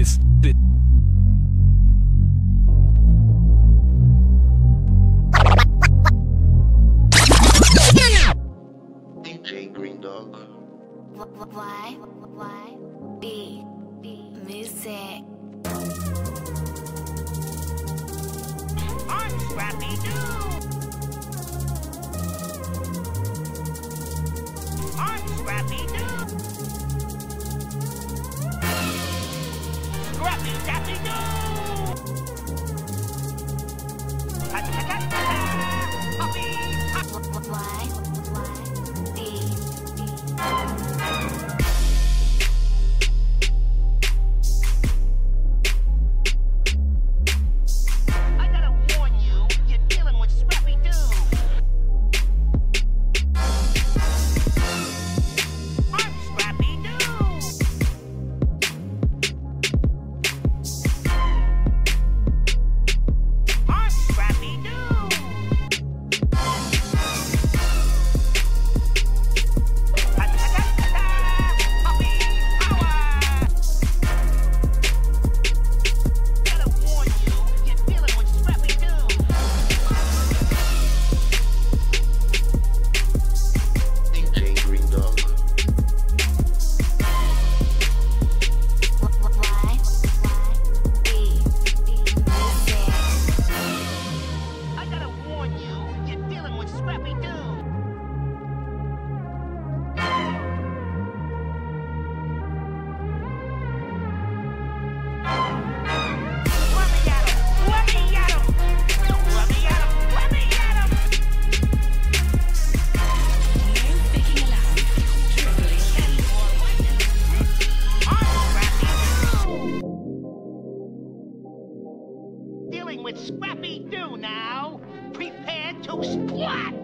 this, this. DJ Greendogg. Why? Why? B. B. Music. I'm Scrappy Doo! Scrappy Dappy Doo! With Scrappy Doo now! Prepare to splat!